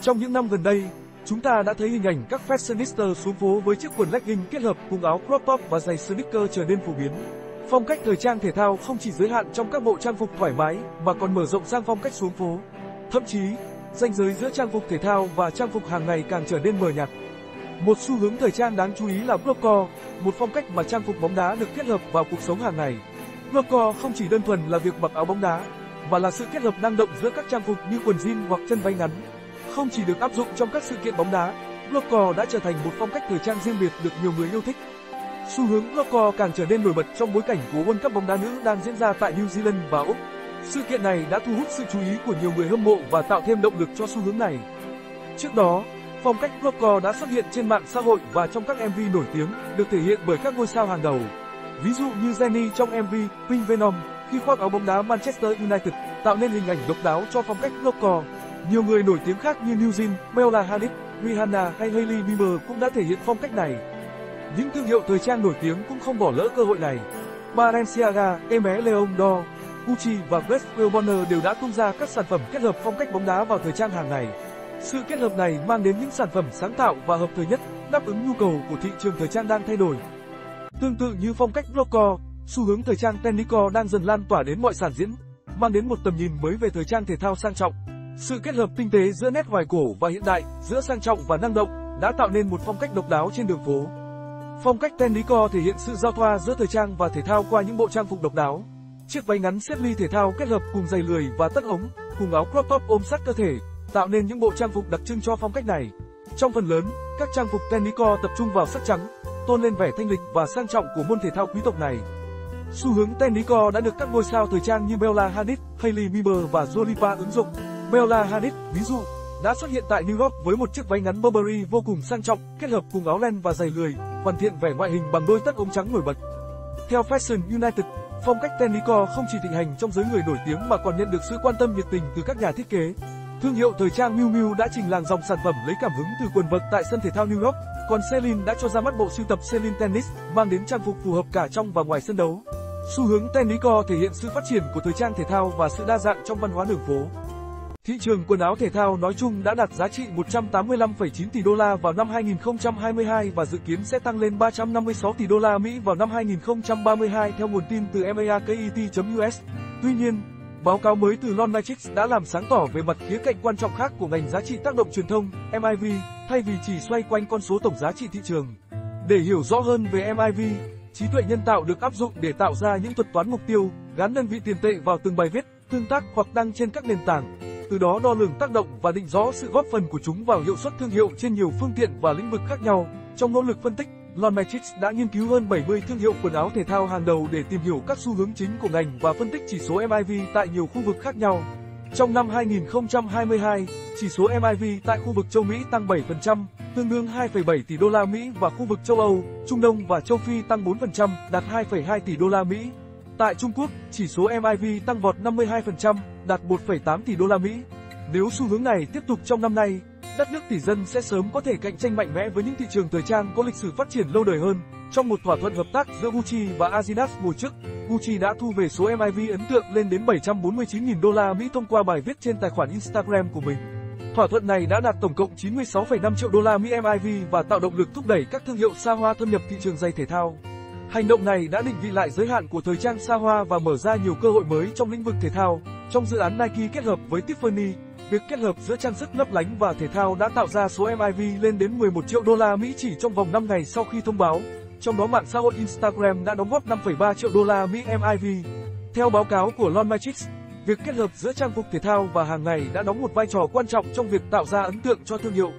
Trong những năm gần đây, chúng ta đã thấy hình ảnh các fashionista xuống phố với chiếc quần legging kết hợp cùng áo crop top và giày sneaker trở nên phổ biến. Phong cách thời trang thể thao không chỉ giới hạn trong các bộ trang phục thoải mái mà còn mở rộng sang phong cách xuống phố. Thậm chí, ranh giới giữa trang phục thể thao và trang phục hàng ngày càng trở nên mờ nhạt. Một xu hướng thời trang đáng chú ý là blockcore, một phong cách mà trang phục bóng đá được kết hợp vào cuộc sống hàng ngày. Blockcore không chỉ đơn thuần là việc mặc áo bóng đá, mà là sự kết hợp năng động giữa các trang phục như quần jean hoặc chân váy ngắn. Không chỉ được áp dụng trong các sự kiện bóng đá, blockcore đã trở thành một phong cách thời trang riêng biệt được nhiều người yêu thích. Xu hướng blockcore càng trở nên nổi bật trong bối cảnh của World Cup bóng đá nữ đang diễn ra tại New Zealand và Úc. Sự kiện này đã thu hút sự chú ý của nhiều người hâm mộ và tạo thêm động lực cho xu hướng này. Trước đó, phong cách blockcore đã xuất hiện trên mạng xã hội và trong các MV nổi tiếng, được thể hiện bởi các ngôi sao hàng đầu. Ví dụ như Jenny trong MV Pink Venom khi khoác áo bóng đá Manchester United, tạo nên hình ảnh độc đáo cho phong cách blockcore. Nhiều người nổi tiếng khác như New Jean, Bella Hadid, Rihanna hay Hailey Bieber cũng đã thể hiện phong cách này. Những thương hiệu thời trang nổi tiếng cũng không bỏ lỡ cơ hội này. Balenciaga, Hermès Leon Dor, Gucci và Westwell Bonner đều đã tung ra các sản phẩm kết hợp phong cách bóng đá vào thời trang hàng ngày. Sự kết hợp này mang đến những sản phẩm sáng tạo và hợp thời nhất, đáp ứng nhu cầu của thị trường thời trang đang thay đổi. Tương tự như phong cách blockcore, xu hướng thời trang tennicore đang dần lan tỏa đến mọi sản diễn, mang đến một tầm nhìn mới về thời trang thể thao sang trọng. Sự kết hợp tinh tế giữa nét hoài cổ và hiện đại, giữa sang trọng và năng động, đã tạo nên một phong cách độc đáo trên đường phố. Phong cách technical thể hiện sự giao thoa giữa thời trang và thể thao qua những bộ trang phục độc đáo. Chiếc váy ngắn xếp ly thể thao kết hợp cùng giày lười và tất ống, cùng áo crop top ôm sát cơ thể, tạo nên những bộ trang phục đặc trưng cho phong cách này. Trong phần lớn, các trang phục technical tập trung vào sắc trắng, tôn lên vẻ thanh lịch và sang trọng của môn thể thao quý tộc này. Xu hướng technical đã được các ngôi sao thời trang như Bella Hadid, Hailey Bieber và Dua Lipa ứng dụng. Bella Hadid, ví dụ, đã xuất hiện tại New York với một chiếc váy ngắn Burberry vô cùng sang trọng, kết hợp cùng áo len và giày lười, hoàn thiện vẻ ngoại hình bằng đôi tất ống trắng nổi bật. Theo Fashion United, phong cách technical không chỉ thịnh hành trong giới người nổi tiếng mà còn nhận được sự quan tâm nhiệt tình từ các nhà thiết kế. Thương hiệu thời trang Miu Miu đã trình làng dòng sản phẩm lấy cảm hứng từ quần vợt tại sân thể thao New York, còn Celine đã cho ra mắt bộ sưu tập Celine Tennis, mang đến trang phục phù hợp cả trong và ngoài sân đấu. Xu hướng technical thể hiện sự phát triển của thời trang thể thao và sự đa dạng trong văn hóa đường phố. Thị trường quần áo thể thao nói chung đã đạt giá trị 185,9 tỷ đô la vào năm 2022 và dự kiến sẽ tăng lên 356 tỷ đô la Mỹ vào năm 2032 theo nguồn tin từ MAKET.us. Tuy nhiên, báo cáo mới từ Lon Matrix đã làm sáng tỏ về mặt khía cạnh quan trọng khác của ngành giá trị tác động truyền thông, MIV, thay vì chỉ xoay quanh con số tổng giá trị thị trường. Để hiểu rõ hơn về MIV, trí tuệ nhân tạo được áp dụng để tạo ra những thuật toán mục tiêu, gắn đơn vị tiền tệ vào từng bài viết, tương tác hoặc đăng trên các nền tảng, từ đó đo lường tác động và định rõ sự góp phần của chúng vào hiệu suất thương hiệu trên nhiều phương tiện và lĩnh vực khác nhau. Trong nỗ lực phân tích, Lonmetrics đã nghiên cứu hơn 70 thương hiệu quần áo thể thao hàng đầu để tìm hiểu các xu hướng chính của ngành và phân tích chỉ số MIV tại nhiều khu vực khác nhau. Trong năm 2022, chỉ số MIV tại khu vực châu Mỹ tăng 7%, tương đương 2,7 tỷ đô la Mỹ và khu vực châu Âu, Trung Đông và châu Phi tăng 4%, đạt 2,2 tỷ đô la Mỹ. Tại Trung Quốc, chỉ số MIV tăng vọt 52%, đạt 1,8 tỷ đô la Mỹ. Nếu xu hướng này tiếp tục trong năm nay, đất nước tỷ dân sẽ sớm có thể cạnh tranh mạnh mẽ với những thị trường thời trang có lịch sử phát triển lâu đời hơn. Trong một thỏa thuận hợp tác giữa Gucci và Adidas mùa trước, Gucci đã thu về số MIV ấn tượng lên đến 749.000 đô la Mỹ thông qua bài viết trên tài khoản Instagram của mình. Thỏa thuận này đã đạt tổng cộng 96,5 triệu đô la Mỹ MIV và tạo động lực thúc đẩy các thương hiệu xa hoa thâm nhập thị trường giày thể thao. Hành động này đã định vị lại giới hạn của thời trang xa hoa và mở ra nhiều cơ hội mới trong lĩnh vực thể thao. Trong dự án Nike kết hợp với Tiffany, việc kết hợp giữa trang sức lấp lánh và thể thao đã tạo ra số MIV lên đến 11 triệu đô la Mỹ chỉ trong vòng 5 ngày sau khi thông báo. Trong đó mạng xã hội Instagram đã đóng góp 5,3 triệu đô la Mỹ MIV. Theo báo cáo của Lon Matrix, việc kết hợp giữa trang phục thể thao và hàng ngày đã đóng một vai trò quan trọng trong việc tạo ra ấn tượng cho thương hiệu.